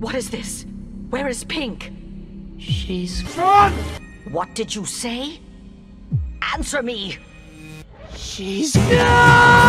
What is this? Where is Pink? She's gone! What did you say? Answer me! She's gone!